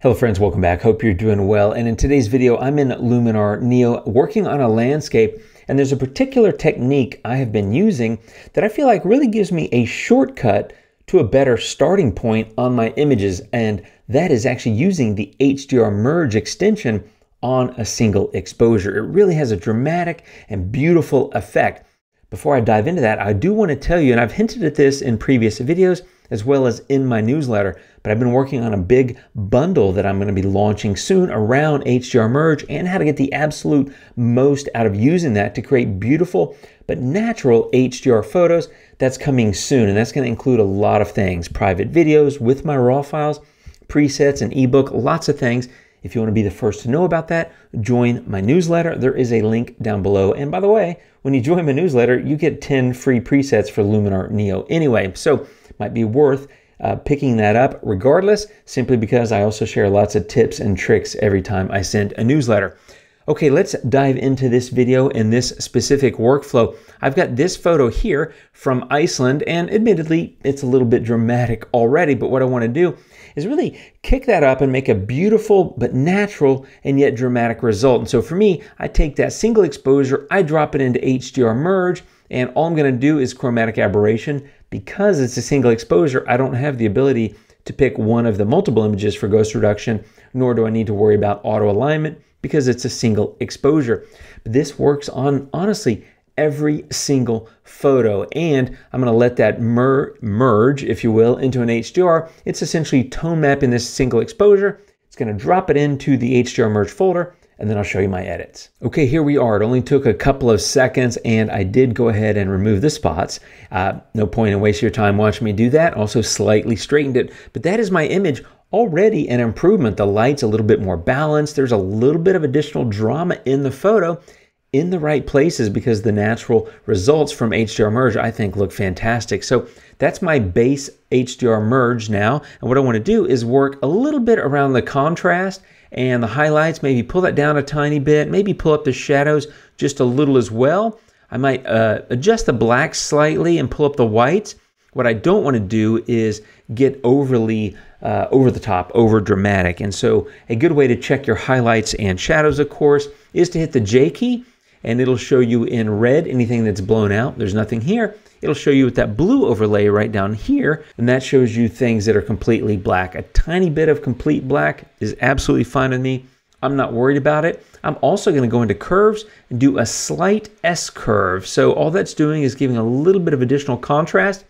Hello friends, welcome back. Hope you're doing well. And in today's video, I'm in Luminar Neo working on a landscape and there's a particular technique I have been using that I feel like really gives me a shortcut to a better starting point on my images. And that is actually using the HDR merge extension on a single exposure. It really has a dramatic and beautiful effect. Before I dive into that, I do want to tell you, and I've hinted at this in previous videos, as well as in my newsletter. But I've been working on a big bundle that I'm going to be launching soon around HDR Merge and how to get the absolute most out of using that to create beautiful but natural HDR photos. That's coming soon, and that's going to include a lot of things private videos with my RAW files, presets, and ebook, lots of things. If you want to be the first to know about that, join my newsletter. There is a link down below. And by the way, when you join my newsletter, you get 10 free presets for Luminar Neo anyway. So might be worth uh, picking that up regardless, simply because I also share lots of tips and tricks every time I send a newsletter. Okay, let's dive into this video and this specific workflow. I've got this photo here from Iceland, and admittedly, it's a little bit dramatic already, but what I want to do is really kick that up and make a beautiful but natural and yet dramatic result. And so for me, I take that single exposure, I drop it into HDR merge, and all I'm going to do is chromatic aberration. Because it's a single exposure, I don't have the ability to pick one of the multiple images for ghost reduction, nor do I need to worry about auto alignment because it's a single exposure. But this works on, honestly, every single photo. And I'm going to let that mer merge, if you will, into an HDR. It's essentially tone mapping this single exposure. It's going to drop it into the HDR merge folder and then I'll show you my edits. Okay, here we are. It only took a couple of seconds and I did go ahead and remove the spots. Uh, no point in wasting your time watching me do that. Also slightly straightened it, but that is my image already an improvement. The light's a little bit more balanced. There's a little bit of additional drama in the photo in the right places because the natural results from HDR merge I think look fantastic. So that's my base HDR merge now. And what I want to do is work a little bit around the contrast and the highlights, maybe pull that down a tiny bit, maybe pull up the shadows just a little as well. I might uh, adjust the black slightly and pull up the whites. What I don't want to do is get overly uh, over the top, over dramatic. And so a good way to check your highlights and shadows, of course, is to hit the J key and it'll show you in red anything that's blown out. There's nothing here. It'll show you with that blue overlay right down here, and that shows you things that are completely black. A tiny bit of complete black is absolutely fine with me. I'm not worried about it. I'm also going to go into curves and do a slight S curve. So all that's doing is giving a little bit of additional contrast.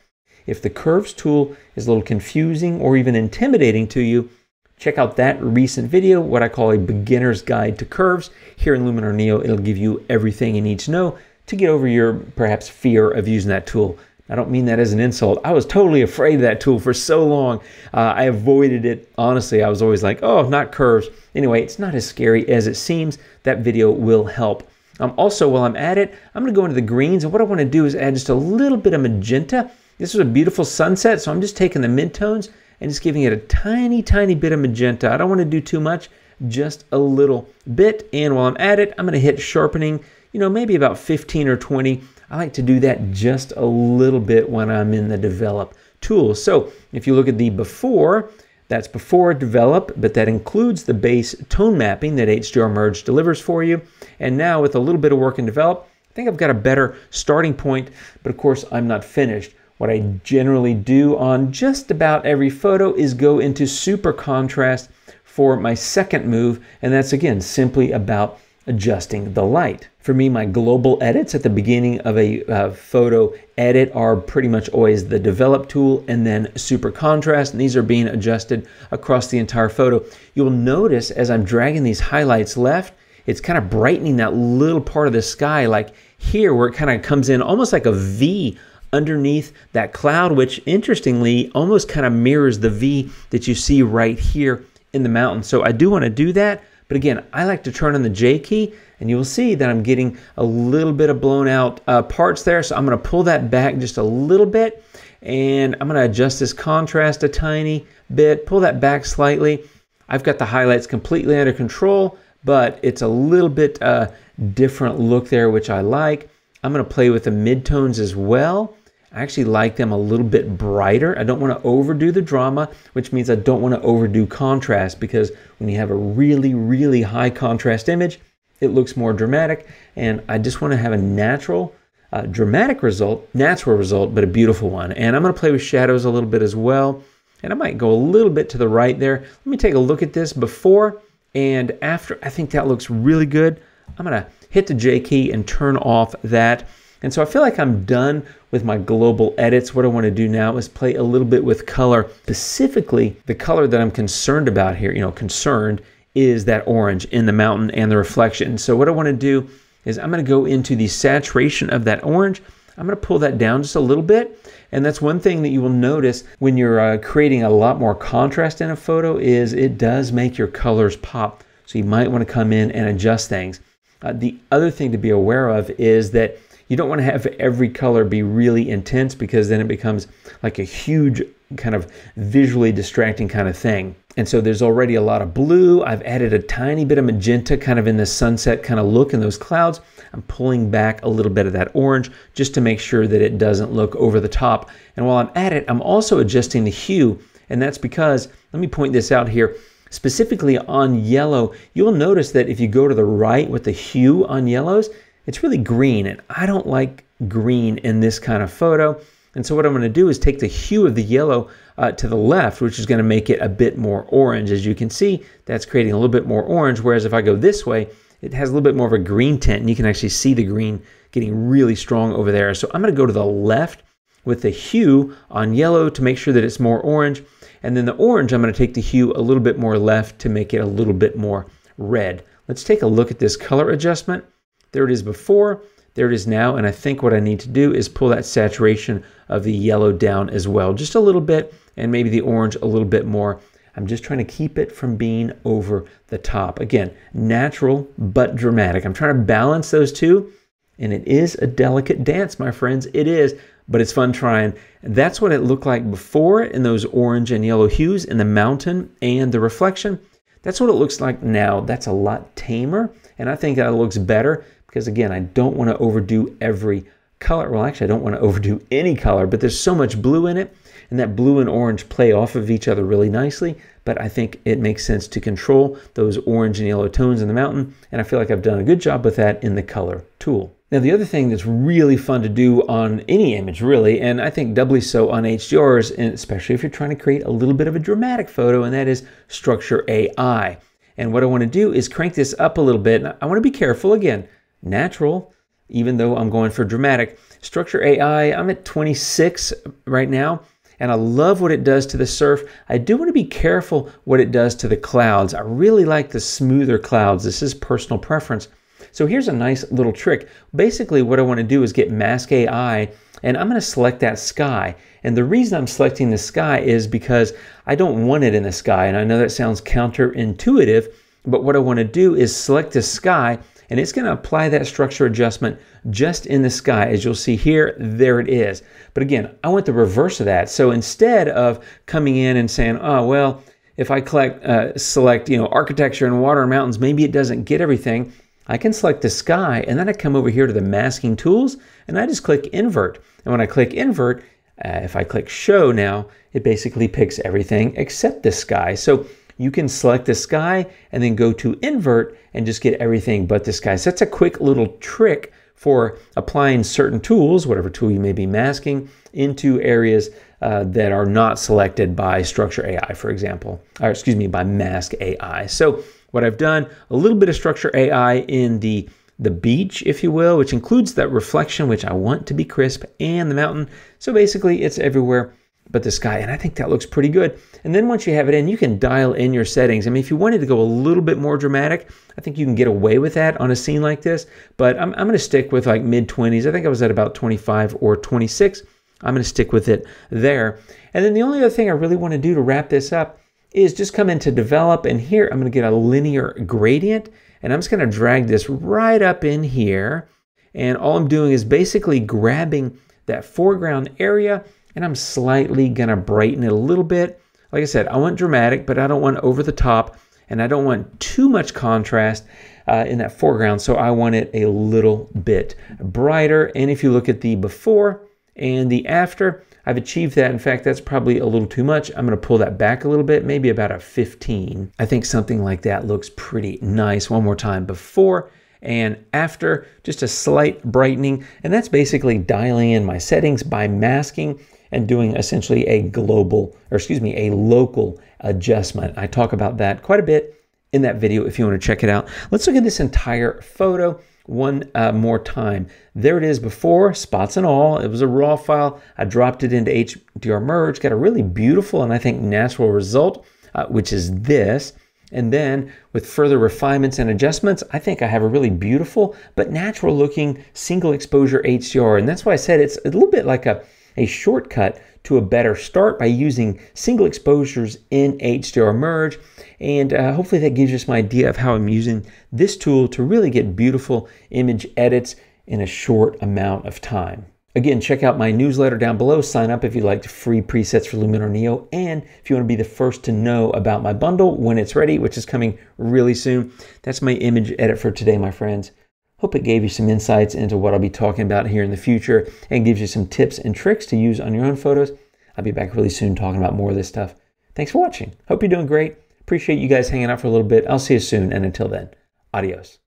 If the curves tool is a little confusing or even intimidating to you, check out that recent video, what I call a beginner's guide to curves. Here in Luminar Neo, it'll give you everything you need to know to get over your perhaps fear of using that tool. I don't mean that as an insult. I was totally afraid of that tool for so long. Uh, I avoided it. Honestly, I was always like, oh, not curves. Anyway, it's not as scary as it seems. That video will help. Um, also, while I'm at it, I'm going to go into the greens. And what I want to do is add just a little bit of magenta. This is a beautiful sunset, so I'm just taking the midtones and just giving it a tiny, tiny bit of magenta. I don't want to do too much, just a little bit. And while I'm at it, I'm going to hit sharpening you know, maybe about 15 or 20. I like to do that just a little bit when I'm in the develop tool. So if you look at the before, that's before develop, but that includes the base tone mapping that HDR Merge delivers for you. And now with a little bit of work in develop, I think I've got a better starting point, but of course I'm not finished. What I generally do on just about every photo is go into super contrast for my second move, and that's again simply about adjusting the light. For me, my global edits at the beginning of a uh, photo edit are pretty much always the develop tool and then super contrast, and these are being adjusted across the entire photo. You'll notice as I'm dragging these highlights left, it's kind of brightening that little part of the sky like here where it kind of comes in almost like a V underneath that cloud, which interestingly almost kind of mirrors the V that you see right here in the mountain. So I do want to do that, but again, I like to turn on the J key and you'll see that I'm getting a little bit of blown out uh, parts there. So I'm going to pull that back just a little bit and I'm going to adjust this contrast a tiny bit, pull that back slightly. I've got the highlights completely under control, but it's a little bit uh, different look there, which I like. I'm going to play with the midtones as well. I actually like them a little bit brighter. I don't want to overdo the drama, which means I don't want to overdo contrast because when you have a really, really high contrast image, it looks more dramatic. And I just want to have a natural, uh, dramatic result, natural result, but a beautiful one. And I'm going to play with shadows a little bit as well. And I might go a little bit to the right there. Let me take a look at this before and after. I think that looks really good. I'm going to hit the J key and turn off that. And so I feel like I'm done with my global edits. What I want to do now is play a little bit with color. Specifically, the color that I'm concerned about here, you know, concerned is that orange in the mountain and the reflection. So what I want to do is I'm going to go into the saturation of that orange. I'm going to pull that down just a little bit. And that's one thing that you will notice when you're uh, creating a lot more contrast in a photo is it does make your colors pop. So you might want to come in and adjust things. Uh, the other thing to be aware of is that you don't want to have every color be really intense because then it becomes like a huge kind of visually distracting kind of thing. And so there's already a lot of blue. I've added a tiny bit of magenta kind of in the sunset kind of look in those clouds. I'm pulling back a little bit of that orange just to make sure that it doesn't look over the top. And while I'm at it, I'm also adjusting the hue. And that's because, let me point this out here, specifically on yellow, you'll notice that if you go to the right with the hue on yellows, it's really green. And I don't like green in this kind of photo. And so what I'm going to do is take the hue of the yellow uh, to the left, which is going to make it a bit more orange. As you can see, that's creating a little bit more orange. Whereas if I go this way, it has a little bit more of a green tint and you can actually see the green getting really strong over there. So I'm going to go to the left with the hue on yellow to make sure that it's more orange. And then the orange, I'm going to take the hue a little bit more left to make it a little bit more red. Let's take a look at this color adjustment. There it is before, there it is now. And I think what I need to do is pull that saturation of the yellow down as well, just a little bit, and maybe the orange a little bit more. I'm just trying to keep it from being over the top. Again, natural but dramatic. I'm trying to balance those two, and it is a delicate dance, my friends. It is, but it's fun trying. That's what it looked like before in those orange and yellow hues in the mountain and the reflection. That's what it looks like now. That's a lot tamer, and I think that looks better because, again, I don't want to overdo every color. Well, actually, I don't want to overdo any color, but there's so much blue in it and that blue and orange play off of each other really nicely, but I think it makes sense to control those orange and yellow tones in the mountain, and I feel like I've done a good job with that in the color tool. Now, the other thing that's really fun to do on any image, really, and I think doubly so on HDRs, and especially if you're trying to create a little bit of a dramatic photo, and that is Structure AI. And what I want to do is crank this up a little bit. And I want to be careful again, natural, even though I'm going for dramatic. Structure AI, I'm at 26 right now and I love what it does to the surf. I do want to be careful what it does to the clouds. I really like the smoother clouds. This is personal preference. So here's a nice little trick. Basically, what I want to do is get Mask AI, and I'm going to select that sky. And the reason I'm selecting the sky is because I don't want it in the sky. And I know that sounds counterintuitive, but what I want to do is select the sky and it's going to apply that structure adjustment just in the sky. As you'll see here, there it is. But again, I want the reverse of that. So instead of coming in and saying, oh, well, if I collect, uh, select, you know, architecture and water and mountains, maybe it doesn't get everything. I can select the sky and then I come over here to the masking tools and I just click invert. And when I click invert, uh, if I click show now, it basically picks everything except the sky. So you can select the sky and then go to invert and just get everything but the sky. So that's a quick little trick for applying certain tools, whatever tool you may be masking, into areas uh, that are not selected by Structure AI, for example, or excuse me, by Mask AI. So what I've done, a little bit of Structure AI in the the beach, if you will, which includes that reflection, which I want to be crisp, and the mountain. So basically, it's everywhere but the sky. And I think that looks pretty good. And then once you have it in, you can dial in your settings. I mean, if you wanted to go a little bit more dramatic, I think you can get away with that on a scene like this. But I'm, I'm going to stick with like mid 20s. I think I was at about 25 or 26. I'm going to stick with it there. And then the only other thing I really want to do to wrap this up is just come into develop. And here I'm going to get a linear gradient. And I'm just going to drag this right up in here. And all I'm doing is basically grabbing that foreground area and I'm slightly gonna brighten it a little bit. Like I said, I want dramatic, but I don't want over the top, and I don't want too much contrast uh, in that foreground, so I want it a little bit brighter. And if you look at the before And the after, I've achieved that. In fact, that's probably a little too much. I'm going to pull that back a little bit, maybe about a 15. I think something like that looks pretty nice. One more time, before and after, just a slight brightening. And that's basically dialing in my settings by masking and doing essentially a global, or excuse me, a local adjustment. I talk about that quite a bit in that video if you want to check it out. Let's look at this entire photo one uh, more time. There it is before, spots and all. It was a raw file. I dropped it into HDR Merge, got a really beautiful and I think natural result, uh, which is this. And then with further refinements and adjustments, I think I have a really beautiful but natural looking single exposure HDR. And that's why I said it's a little bit like a, a shortcut to a better start by using single exposures in HDR Merge. And uh, hopefully that gives you some idea of how I'm using this tool to really get beautiful image edits in a short amount of time. Again, check out my newsletter down below. Sign up if you'd like free presets for Luminar Neo. And if you want to be the first to know about my bundle when it's ready, which is coming really soon. That's my image edit for today, my friends. Hope it gave you some insights into what I'll be talking about here in the future and gives you some tips and tricks to use on your own photos. I'll be back really soon talking about more of this stuff. Thanks for watching. Hope you're doing great. Appreciate you guys hanging out for a little bit. I'll see you soon. And until then, adios.